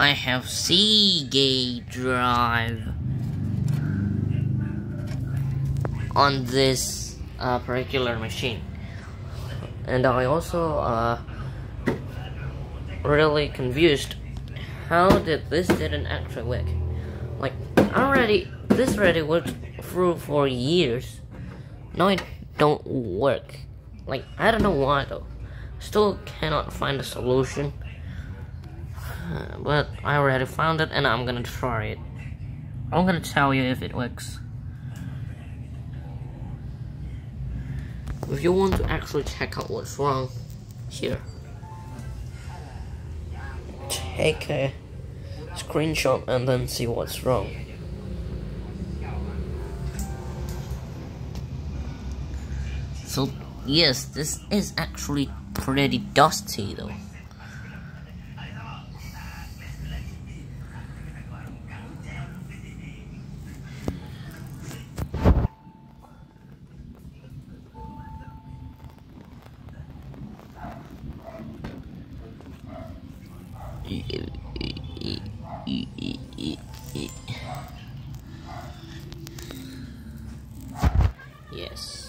I have Seagate drive on this uh, particular machine. And I also uh, really confused how did this didn't actually work. Like already this already worked through for years. Now it don't work. Like I don't know why though. Still cannot find a solution. Uh, but I already found it and I'm gonna try it. I'm gonna tell you if it works. If you want to actually check out what's wrong, here. Take a screenshot and then see what's wrong. So, yes, this is actually pretty dusty though. Yes.